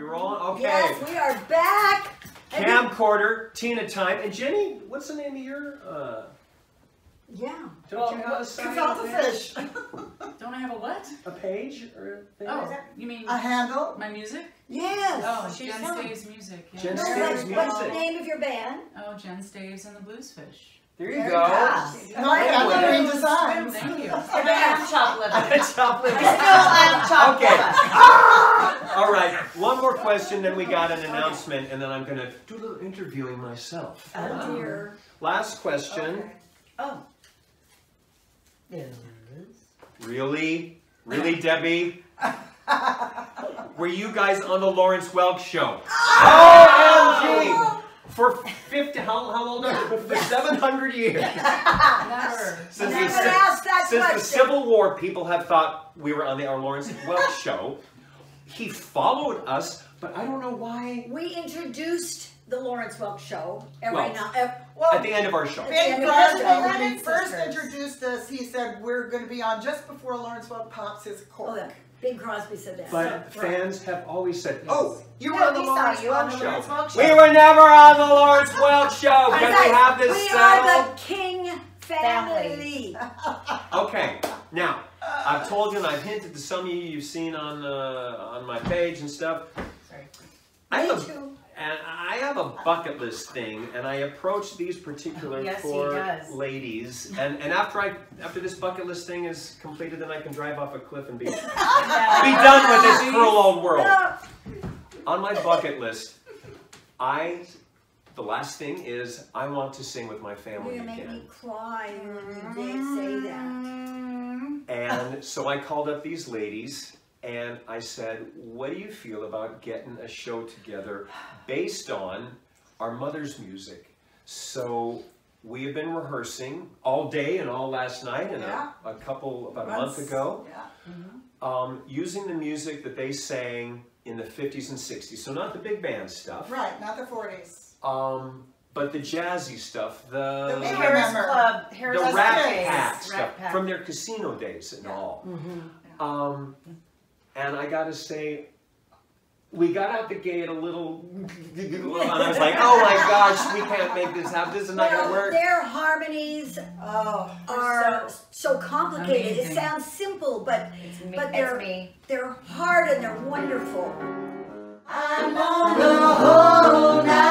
we rolling? Okay. Yes, we are back. Camcorder, Tina Time, and Jenny. What's the name of your? Uh, Yeah. don't you have a site About on the fish. Don't I have a what? A page or a thing? Oh, you mean A handle. my music? Yes. Oh, she's Jen telling- Staves Music. Yeah. Jen No, Staves but what's the name of your band? Oh, Jen Staves and the Bluesfish. There you There go. you go. And I have the green designs. Thank you. And I have chop liver. Chop liver. I still have chop Okay. liver. All right, one more question, then we got an announcement, and then I'm gonna do a little interviewing myself. Oh dear. Last question. Okay. Oh. Really? Really, Debbie? Were you guys on the Lawrence Welk show? Oh, OMG! For 50, how, how old are you? For 700 years. Never. Since, Never the, ci- asked that since the. Civil War, people have thought we were on the our Lawrence Welk show. He followed us, but I don't know why. We introduced the Lawrence Welk Show every Well, night. ev- Well, At the end of our show. Yeah, Crosby, when he first introduced us, he said we're going to be on just before Lawrence Welk pops his Oh, cork. yeah. Bing Crosby said that. But So- fans have always said, "Oh, you were No, on the we saw Lawrence you Welk the show." We were never on the Lawrence Welk show. Can we Guys, have this we settled? are the King family. Okay, now I've told you and I've hinted to some of you you've seen on uh, on my page and stuff. Sorry. I Me have a, too. And I have a bucket list thing, and I approach these particular Yes, four ladies, and and after I after this bucket list thing is completed, then I can drive off a cliff and be be done with this cruel old world. On my bucket list, I the last thing is I want to sing with my family you're gonna make again. me cry when you did say that. And so I called up these ladies and I said, What do you feel about getting a show together based on our mother's music? So we have been rehearsing all day and all last night and Yeah. a, a couple, about a month ago, Yeah. um, using the music that they sang in the 50s and 60s. So not the big band stuff, Right, not the 40s. um, but the jazzy stuff, The the, big Harrah's Club. Harrah's the Rat nice. Pack Rat stuff Pack. from their casino days and Yeah. all. Mm-hmm. Um, and I gotta say, we got out the gate a little, and I was like, oh my gosh, we can't make this happen. This is not gonna work. their harmonies Oh, are so complicated. It sounds simple, but It's me. But they're- it's me. they're hard and they're wonderful. I'm on the whole night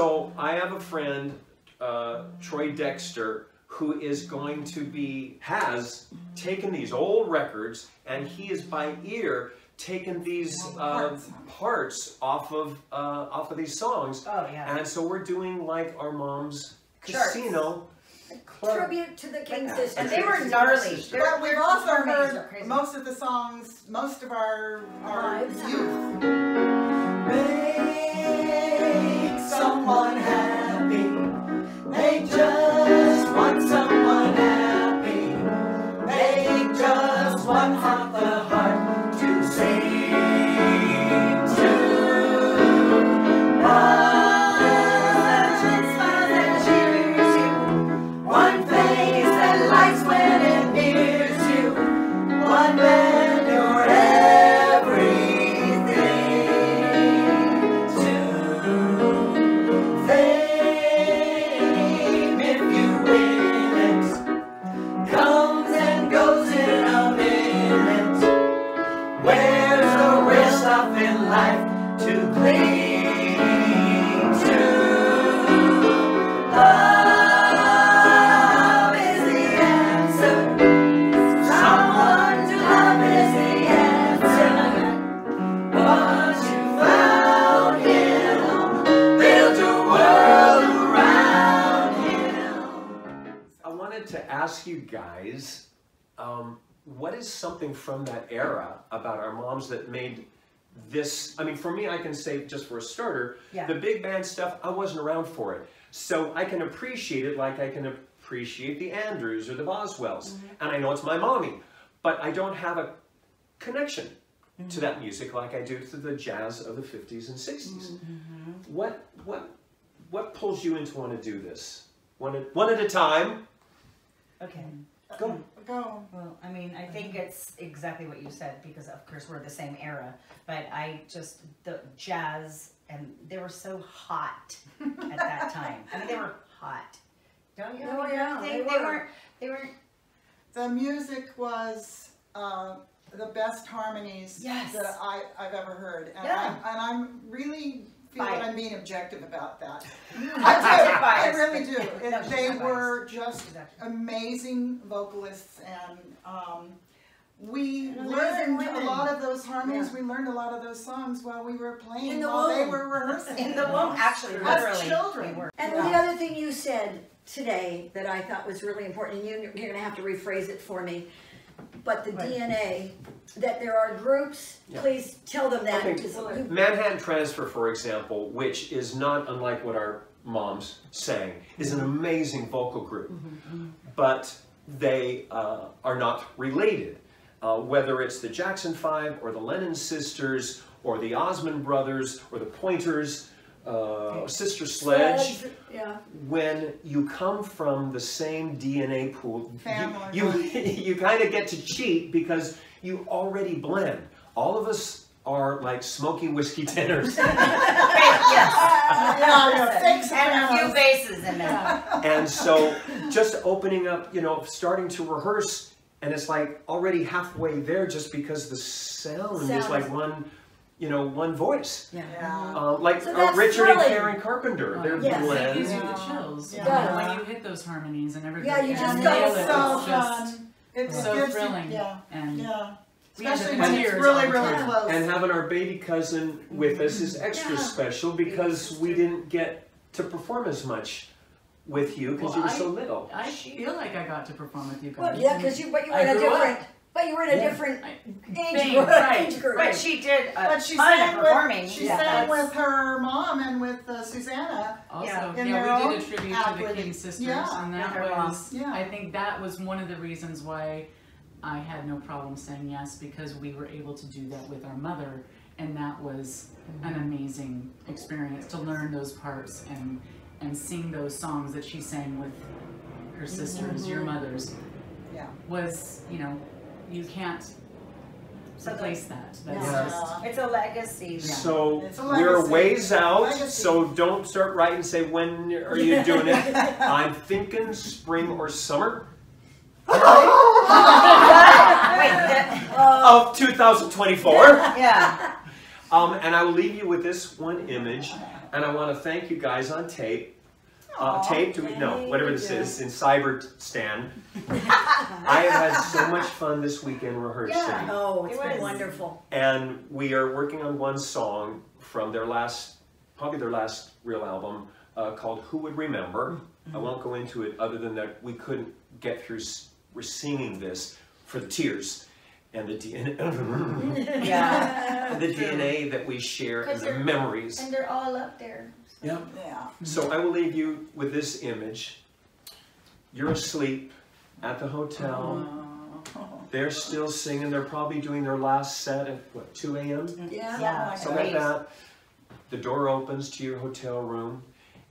So I have a friend, uh, Troy Dexter, who is going to be has taken these old records and he is by ear taken these uh, Parts. parts off of uh, off of these songs. Oh yeah. And so we're doing like our mom's Charts. casino club. Tribute to the King And sisters. they were gnarly. Their- But we've also heard crazy. most of the songs, most of our, our Lives. youth. Someone happy. They just ask you guys, um, what is something from that era about our moms that made this? I mean, for me, I can say just for a starter, Yeah. the big band stuff, I wasn't around for it. So I can appreciate it like I can appreciate the Andrews or the Boswells. Mm-hmm. And I know it's my mommy, but I don't have a connection to that mm-hmm. music like I do to the jazz of the 50s and 60s. Mm-hmm. What, what, what pulls you in to want to do this? One at, one at a time. Okay. Mm-hmm. Go. Uh-huh. Go. Well, I mean, I think mm-hmm. it's exactly what you said because, of course, we're the same era. But I just the jazz and they were so hot at that time. I mean, they were hot. Don't you? Oh, I yeah, They, they they were. weren't. They weren't. The music was uh, the best harmonies Yes. that I, I've ever heard. And, Yeah. I'm, and I'm really feel Bi- that I'm being objective about that. I do. I really do. It- they were just amazing vocalists and um, we And amazing learned a lot of those harmonies. Yeah. We learned a lot of those songs while we were playing, In the while they were rehearsing. In the womb, actually, As literally, children. we were. And Yeah. the other thing you said today that I thought was really important, and you, you're gonna have to rephrase it for me, but the Right. DNA, that there are groups, Yeah. please tell them that. Okay. 'cause you- Manhattan Transfer, for example, which is not unlike what our moms sang, is an amazing vocal group. But they uh, are not related. Uh, whether it's the Jackson Five or the Lennon Sisters or the Osmond Brothers or the Pointers, uh, Sister Sledge, Sledge, Yeah, when you come from the same DNA pool, Family. you you, you kind of get to cheat because you already blend. All of us are like smoky whiskey tenors, yeah, yeah, And a few sopranos. in there. And so just opening up, you know, starting to rehearse, and it's like already halfway there just because the sound, is like one, you know, one voice. yeah. Yeah. Uh, like So uh, that's Richard and. Karen Carpenter, their Yes. It gives you the Yeah. chills. Yeah. You know, Does. when you hit those harmonies and everything. Yeah, you just nail go it, It's it's so just fun. It so gives thrilling. Yeah, and yeah. Especially when it's tears really, really close. And having our baby cousin with us is extra Yeah. special because we didn't get to perform as much with you because Well, you were I- so little. I feel like I got to perform with you guys. Well, yeah, because you, but you were I in a grew up. Different, but you were in a Yeah. different I- age Bang, group. right. Age group. But she did a But she ton sang of performing. with, she Yeah, sang with her mom and with uh, Susanna. Also, Yeah. yeah, we did a tribute to the King sisters, yeah, and that was, Yeah. I think that was one of the reasons why I had no problem saying yes because we were able to do that with our mother, and that was an amazing experience to learn those parts and and sing those songs that she sang with her sisters, your mothers. Yeah. Was you know, you can't So replace that. That's No. just It's a legacy. Yeah. So It's a we're legacy. ways out, Legacy. so don't start writing and say when are you doing it. I'm thinking spring or summer of 2024. yeah. Um, and I will leave you with this one image, and I want to thank you guys on tape. Uh, Aw, tape, do no, whatever this you. is, in Cyber Stan. I have had so much fun this weekend rehearsing. Yeah. Oh, it's It been was. wonderful. And we are working on one song from their last, probably their last real album, uh, called Who Would Remember. I won't go into it other than that we couldn't get through, we're singing this for the tears and the DNA, Yeah. the DNA that we share and the memories. And they're all up there. Yep. Yeah. So I will leave you with this image. You're asleep at the hotel. Oh. They're still singing. They're probably doing their last set at what 2 a.m. Yeah. Yeah. Something like that. The door opens to your hotel room.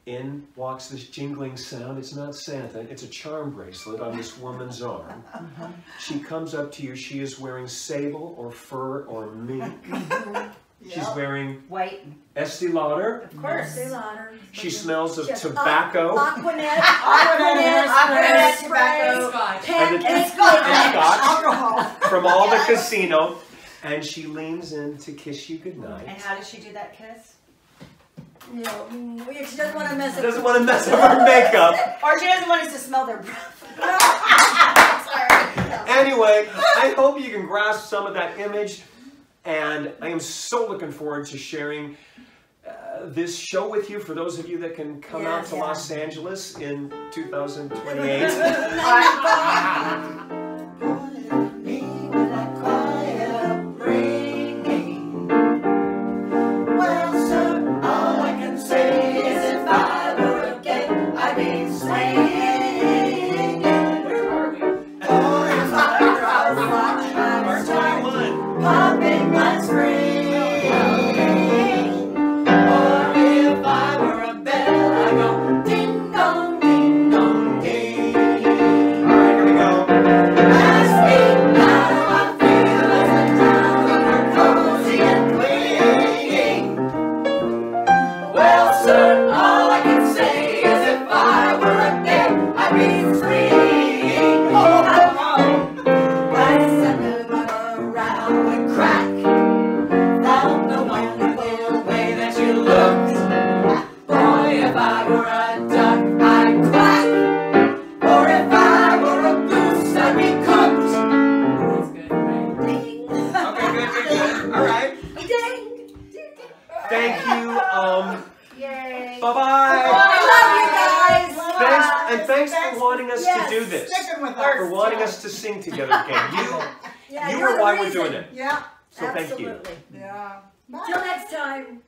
In walks this jingling sound. It's not Santa. It's a charm bracelet on this woman's arm. Uh-huh. She comes up to you. She is wearing sable or fur or mink. She's Yeah. wearing White. Estee Lauder. Of course. Stay louder. She smells of Just tobacco. Uh, Aquanet. Aquanet, Aquanet. Aquanet, tobacco. Scotch. And the- and scotch Alcohol. from all the casino. And she leans in to kiss you goodnight. And how does she do that kiss? she doesn't want to mess up. Doesn't want to mess up her makeup. or she doesn't want us to smell their breath. Sorry. Anyway, I hope you can grasp some of that image, and I am so looking forward to sharing. Uh, this show with you for those of you that can come yeah, out to yeah. Los Angeles in 2028. Verse 21. this sticking with us. for wanting us to sing together again. You, yeah, you were why reason. we're doing it. Yeah. So absolutely. thank you. Yeah. Until next time.